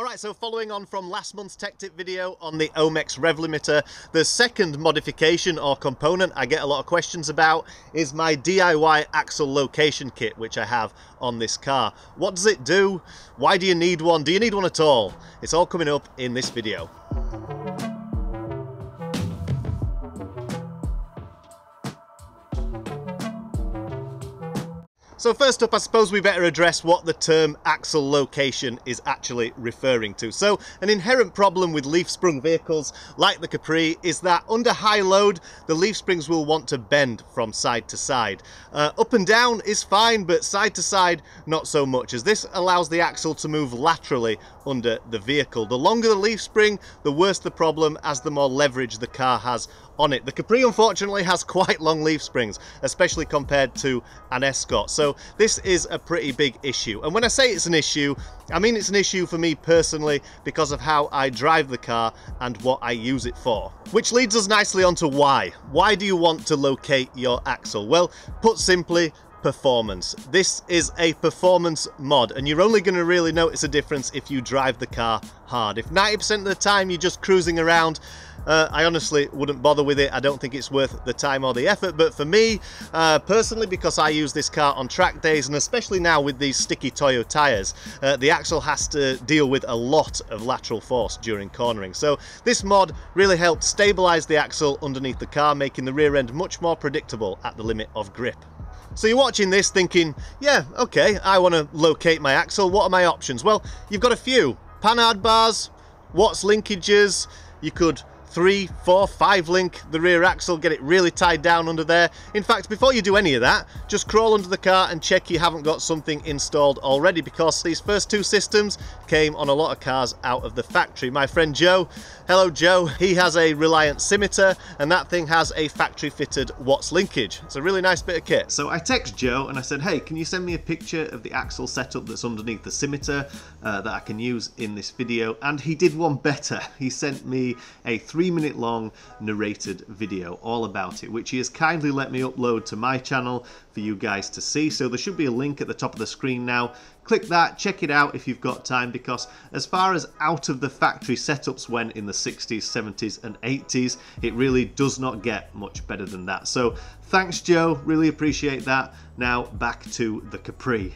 Alright, so following on from last month's tech tip video on the Omex rev limiter, the second modification or component I get a lot of questions about is my DIY axle location kit which I have on this car. What does it do? Why do you need one? Do you need one at all? It's all coming up in this video. So first up, I suppose we better address what the term axle location is actually referring to. So an inherent problem with leaf sprung vehicles like the Capri is that under high load, the leaf springs will want to bend from side to side. Uh, up and down is fine, but side to side, not so much, as this allows the axle to move laterally under the vehicle. The longer the leaf spring, the worse the problem as the more leverage the car has on it. The Capri unfortunately has quite long leaf springs, especially compared to an Escort. So this is a pretty big issue. And when I say it's an issue, I mean it's an issue for me personally because of how I drive the car and what I use it for. Which leads us nicely onto why. Why do you want to locate your axle? Well, put simply, performance. This is a performance mod and you're only going to really notice a difference if you drive the car hard. If 90% of the time you're just cruising around, uh, I honestly wouldn't bother with it. I don't think it's worth the time or the effort. But for me, uh, personally, because I use this car on track days and especially now with these sticky Toyo tyres, uh, the axle has to deal with a lot of lateral force during cornering. So this mod really helped stabilise the axle underneath the car, making the rear end much more predictable at the limit of grip. So you're watching this thinking, yeah, okay, I want to locate my axle. What are my options? Well, you've got a few. Panhard bars, Watts linkages, you could three, four, five link the rear axle, get it really tied down under there. In fact, before you do any of that, just crawl under the car and check you haven't got something installed already because these first two systems came on a lot of cars out of the factory. My friend Joe, hello Joe, he has a Reliant Scimitar and that thing has a factory fitted Watts linkage. It's a really nice bit of kit. So I text Joe and I said, hey, can you send me a picture of the axle setup that's underneath the Scimitar uh, that I can use in this video? And he did one better. He sent me a three three minute long narrated video all about it, which he has kindly let me upload to my channel for you guys to see. So there should be a link at the top of the screen now. Click that, check it out if you've got time, because as far as out of the factory setups went in the 60s, 70s and 80s, it really does not get much better than that. So thanks Joe, really appreciate that. Now back to the Capri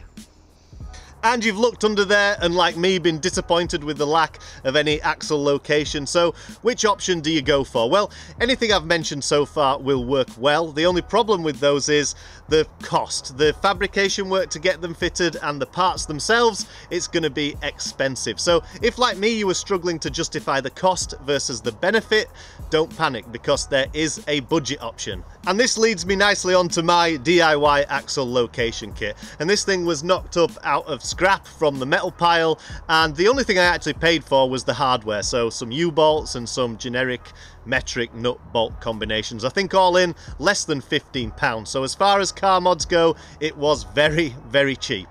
and you've looked under there and like me been disappointed with the lack of any axle location. So which option do you go for? Well anything I've mentioned so far will work well. The only problem with those is the cost. The fabrication work to get them fitted and the parts themselves it's going to be expensive. So if like me you were struggling to justify the cost versus the benefit don't panic because there is a budget option. And this leads me nicely onto my DIY axle location kit. And this thing was knocked up out of scrap from the metal pile and the only thing I actually paid for was the hardware so some U-bolts and some generic metric nut bolt combinations I think all in less than 15 pounds so as far as car mods go it was very very cheap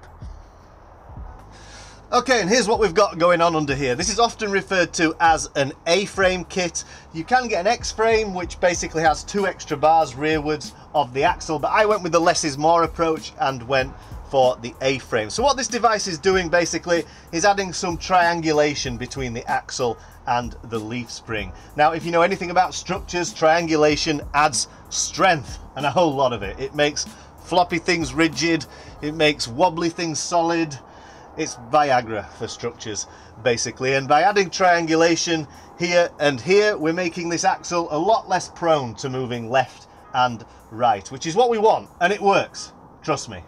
Okay, and here's what we've got going on under here. This is often referred to as an A-frame kit. You can get an X-frame, which basically has two extra bars rearwards of the axle, but I went with the less is more approach and went for the A-frame. So what this device is doing basically is adding some triangulation between the axle and the leaf spring. Now if you know anything about structures, triangulation adds strength and a whole lot of it. It makes floppy things rigid, it makes wobbly things solid, it's Viagra for structures basically and by adding triangulation here and here we're making this axle a lot less prone to moving left and right which is what we want and it works trust me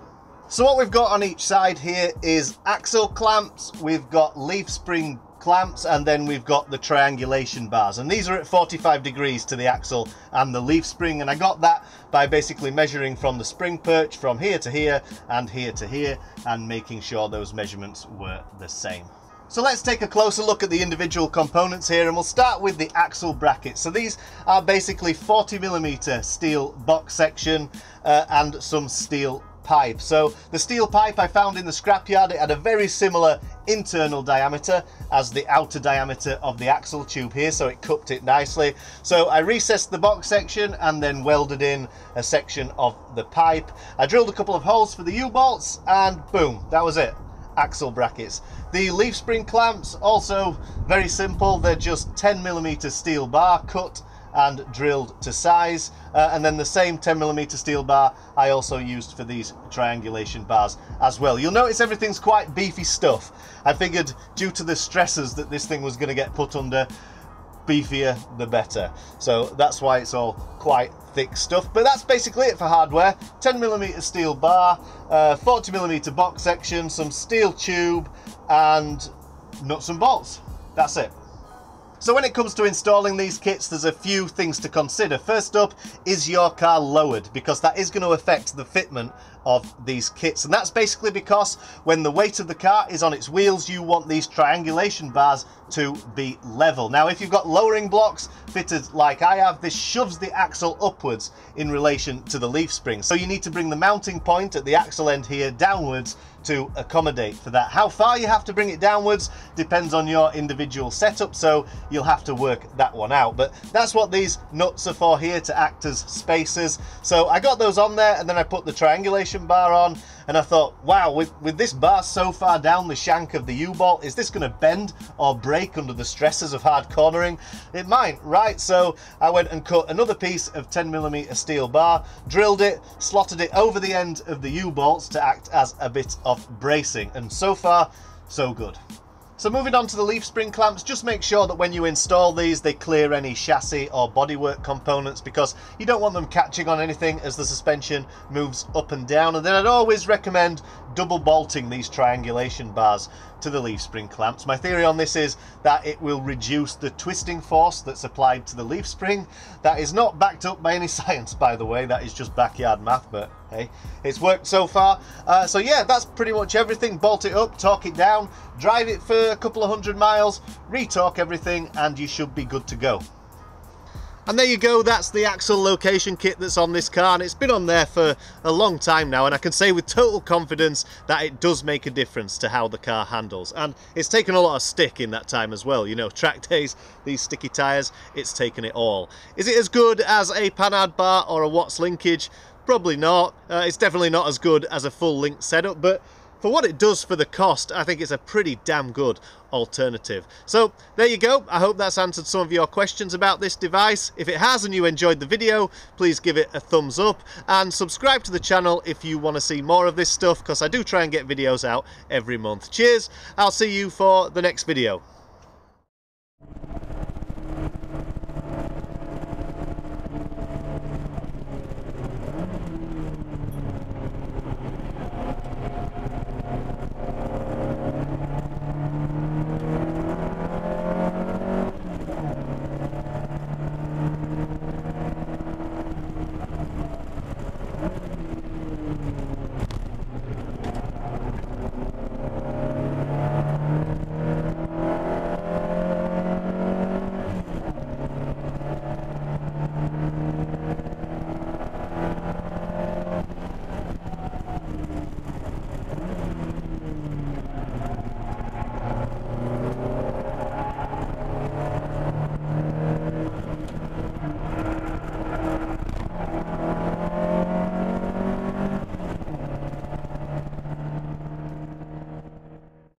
so what we've got on each side here is axle clamps, we've got leaf spring clamps, and then we've got the triangulation bars. And these are at 45 degrees to the axle and the leaf spring. And I got that by basically measuring from the spring perch from here to here and here to here and making sure those measurements were the same. So let's take a closer look at the individual components here and we'll start with the axle brackets. So these are basically 40 millimeter steel box section uh, and some steel pipe. So the steel pipe I found in the scrapyard, it had a very similar internal diameter as the outer diameter of the axle tube here, so it cupped it nicely. So I recessed the box section and then welded in a section of the pipe. I drilled a couple of holes for the U-bolts and boom, that was it. axle brackets. The leaf spring clamps, also very simple. They're just 10 millimeter steel bar cut and drilled to size. Uh, and then the same 10 millimeter steel bar I also used for these triangulation bars as well. You'll notice everything's quite beefy stuff. I figured due to the stresses that this thing was going to get put under, beefier the better. So that's why it's all quite thick stuff. But that's basically it for hardware. 10mm steel bar, 40mm uh, box section, some steel tube, and nuts and bolts. That's it. So when it comes to installing these kits, there's a few things to consider. First up, is your car lowered? Because that is going to affect the fitment of these kits. And that's basically because when the weight of the car is on its wheels, you want these triangulation bars to be level. Now, if you've got lowering blocks fitted like I have, this shoves the axle upwards in relation to the leaf spring. So you need to bring the mounting point at the axle end here downwards to accommodate for that. How far you have to bring it downwards depends on your individual setup, so you'll have to work that one out. But that's what these nuts are for here, to act as spacers. So I got those on there, and then I put the triangulation bar on, and I thought, wow, with, with this bar so far down the shank of the U-bolt, is this going to bend or break under the stresses of hard cornering? It might, right? So I went and cut another piece of 10mm steel bar, drilled it, slotted it over the end of the U-bolts to act as a bit of bracing, and so far, so good. So moving on to the leaf spring clamps, just make sure that when you install these, they clear any chassis or bodywork components because you don't want them catching on anything as the suspension moves up and down. And then I'd always recommend double bolting these triangulation bars to the leaf spring clamps. My theory on this is that it will reduce the twisting force that's applied to the leaf spring. That is not backed up by any science, by the way. That is just backyard math, but hey, it's worked so far. Uh, so yeah, that's pretty much everything. Bolt it up, torque it down, drive it for a couple of hundred miles, retorque everything, and you should be good to go. And there you go, that's the axle location kit that's on this car and it's been on there for a long time now and I can say with total confidence that it does make a difference to how the car handles. And it's taken a lot of stick in that time as well, you know, track days, these sticky tyres, it's taken it all. Is it as good as a Panhard bar or a Watts linkage? Probably not. Uh, it's definitely not as good as a full link setup, but for what it does for the cost, I think it's a pretty damn good alternative. So there you go. I hope that's answered some of your questions about this device. If it has and you enjoyed the video, please give it a thumbs up and subscribe to the channel if you want to see more of this stuff because I do try and get videos out every month. Cheers. I'll see you for the next video.